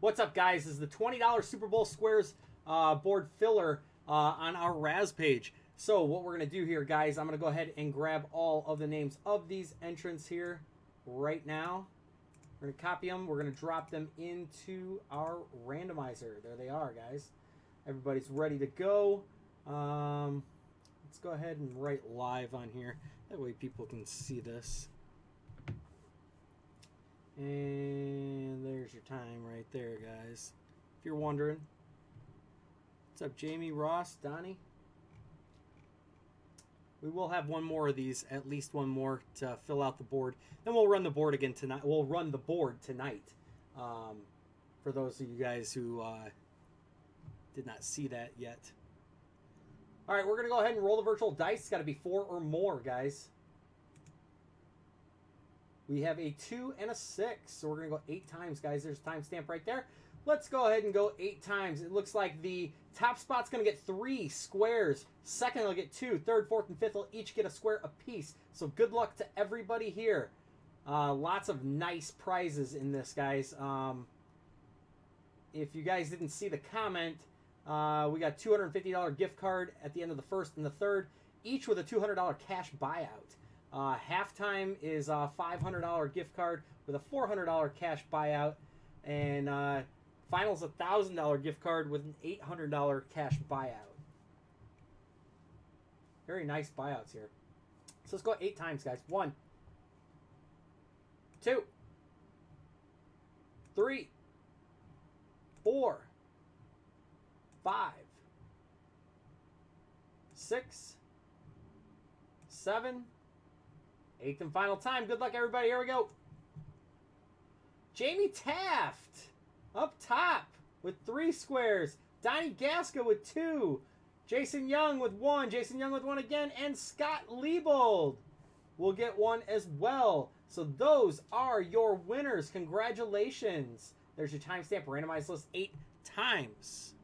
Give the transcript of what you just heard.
What's up, guys? This is the $20 Super Bowl Squares uh, board filler uh, on our Razz page. So what we're going to do here, guys, I'm going to go ahead and grab all of the names of these entrants here right now. We're going to copy them. We're going to drop them into our randomizer. There they are, guys. Everybody's ready to go. Um, let's go ahead and write live on here. That way people can see this. And there, guys. If you're wondering. What's up, Jamie, Ross, Donnie? We will have one more of these, at least one more, to fill out the board. Then we'll run the board again tonight. We'll run the board tonight. Um, for those of you guys who uh, did not see that yet. All right, we're going to go ahead and roll the virtual dice. It's got to be four or more, guys. We have a two and a six. So we're going to go eight times, guys. There's a timestamp right there. Let's go ahead and go eight times. It looks like the top spot's going to get three squares. Second will get two. Third, fourth, and fifth will each get a square apiece. So good luck to everybody here. Uh, lots of nice prizes in this, guys. Um, if you guys didn't see the comment, uh, we got $250 gift card at the end of the first and the third, each with a $200 cash buyout. Uh, halftime is a $500 gift card with a $400 cash buyout. And uh, finals a $1,000 gift card with an $800 cash buyout. Very nice buyouts here. So let's go eight times, guys. One, two, three, four, five, six, seven, eighth and final time. Good luck, everybody. Here we go. Jamie Taft up top with three squares. Donnie Gasca with two. Jason Young with one. Jason Young with one again. And Scott Liebold will get one as well. So those are your winners. Congratulations. There's your timestamp randomized list eight times.